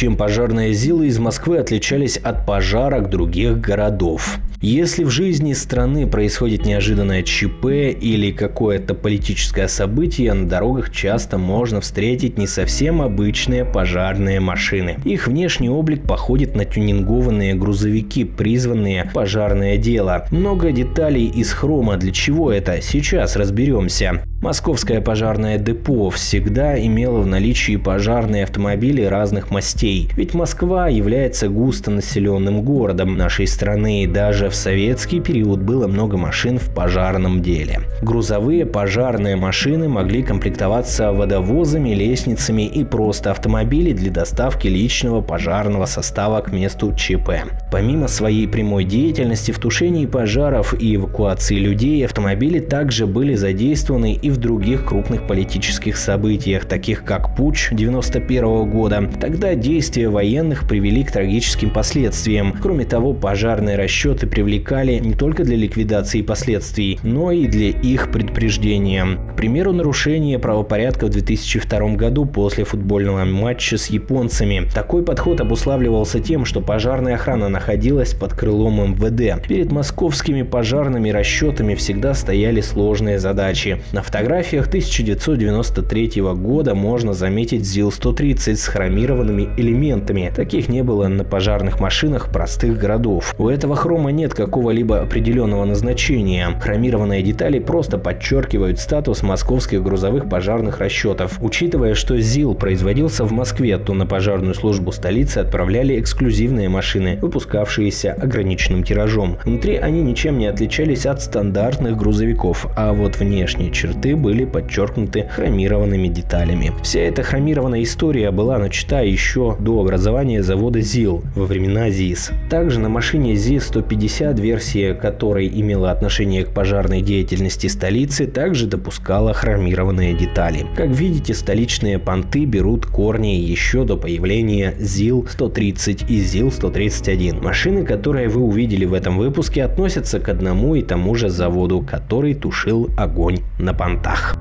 чем пожарные ЗИЛы из Москвы отличались от пожарок других городов. Если в жизни страны происходит неожиданное ЧП или какое-то политическое событие, на дорогах часто можно встретить не совсем обычные пожарные машины. Их внешний облик походит на тюнингованные грузовики, призванные пожарное дело. Много деталей из хрома. Для чего это? Сейчас разберемся. Московское пожарное депо всегда имело в наличии пожарные автомобили разных мастей. Ведь Москва является густонаселенным городом нашей страны. Даже в советский период было много машин в пожарном деле. Грузовые пожарные машины могли комплектоваться водовозами, лестницами и просто автомобили для доставки личного пожарного состава к месту ЧП. Помимо своей прямой деятельности в тушении пожаров и эвакуации людей, автомобили также были задействованы и в других крупных политических событиях, таких как Путч 91 года. Тогда действия военных привели к трагическим последствиям. Кроме того, пожарные расчеты привлекали не только для ликвидации последствий, но и для их предупреждения. К примеру, нарушение правопорядка в 2002 году после футбольного матча с японцами. Такой подход обуславливался тем, что пожарная охрана находилась под крылом МВД. Перед московскими пожарными расчетами всегда стояли сложные задачи. На фотографиях 1993 года можно заметить ЗИЛ-130 с хромированными элементами. Таких не было на пожарных машинах простых городов. У этого хрома нет какого-либо определенного назначения. Хромированные детали просто подчеркивают статус московских грузовых пожарных расчетов. Учитывая, что ЗИЛ производился в Москве, то на пожарную службу столицы отправляли эксклюзивные машины, выпускавшиеся ограниченным тиражом. Внутри они ничем не отличались от стандартных грузовиков, а вот внешние черты были подчеркнуты хромированными деталями. Вся эта хромированная история была начата еще до образования завода ЗИЛ во времена ЗИС. Также на машине ЗИС-150, версия которой имела отношение к пожарной деятельности столицы, также допускала хромированные детали. Как видите, столичные понты берут корни еще до появления ЗИЛ-130 и ЗИЛ-131. Машины, которые вы увидели в этом выпуске, относятся к одному и тому же заводу, который тушил огонь на понтах.